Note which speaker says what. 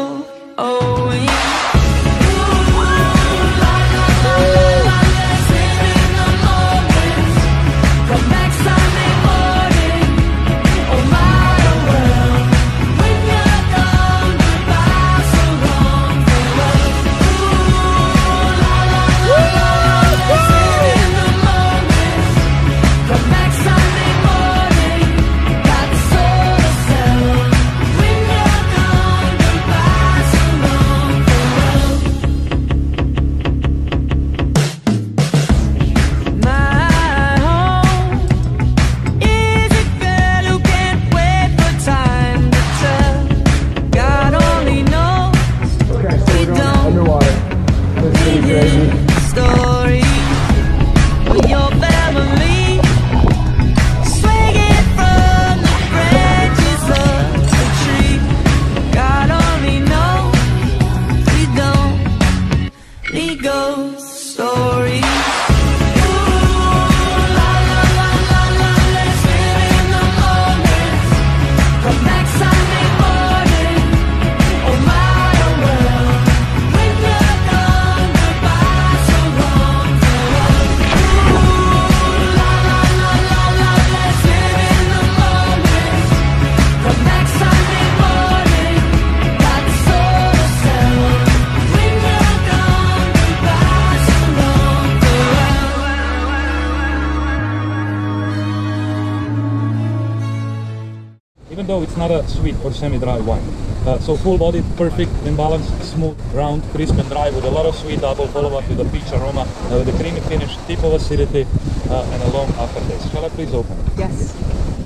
Speaker 1: Oh, oh, yeah. So. Even though it's not a sweet or semi-dry wine. Uh, so full bodied, perfect, in balance, smooth, round, crisp and dry with a lot of sweet apple, follow up with a peach aroma, uh, with a creamy finish, tip of acidity, uh, and a long aftertaste. Shall I please open? it?
Speaker 2: Yes.